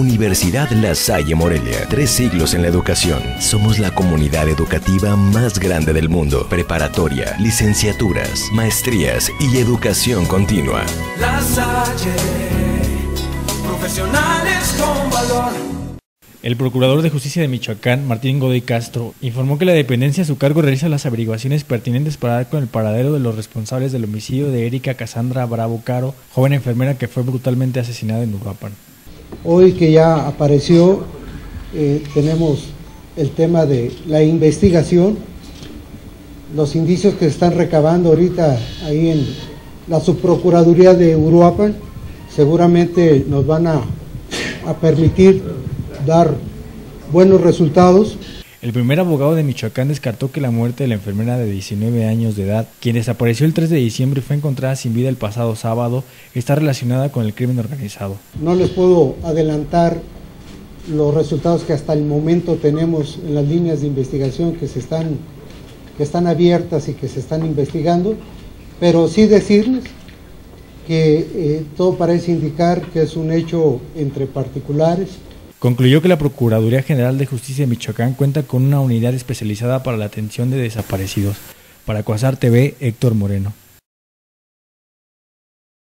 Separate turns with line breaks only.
Universidad La Salle Morelia. Tres siglos en la educación. Somos la comunidad educativa más grande del mundo. Preparatoria, licenciaturas, maestrías y educación continua.
La Salle, profesionales con valor.
El Procurador de Justicia de Michoacán, Martín Godoy Castro, informó que la dependencia a su cargo realiza las averiguaciones pertinentes para dar con el paradero de los responsables del homicidio de Erika Casandra Bravo Caro, joven enfermera que fue brutalmente asesinada en Uruapan.
Hoy que ya apareció, eh, tenemos el tema de la investigación, los indicios que se están recabando ahorita ahí en la subprocuraduría de Uruapan, seguramente nos van a, a permitir dar buenos resultados.
El primer abogado de Michoacán descartó que la muerte de la enfermera de 19 años de edad, quien desapareció el 3 de diciembre y fue encontrada sin vida el pasado sábado, está relacionada con el crimen organizado.
No les puedo adelantar los resultados que hasta el momento tenemos en las líneas de investigación que, se están, que están abiertas y que se están investigando, pero sí decirles que eh, todo parece indicar que es un hecho entre particulares,
Concluyó que la Procuraduría General de Justicia de Michoacán cuenta con una unidad especializada para la atención de desaparecidos. Para Cuasar TV, Héctor Moreno.